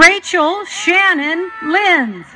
Rachel Shannon Linz.